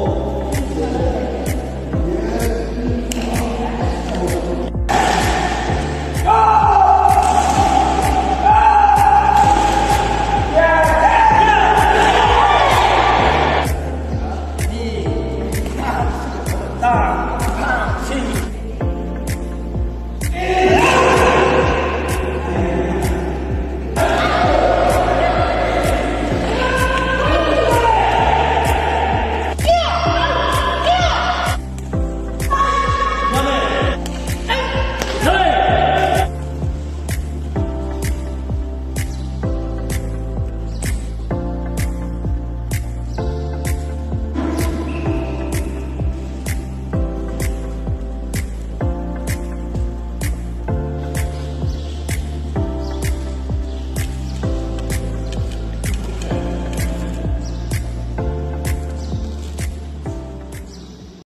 Oh.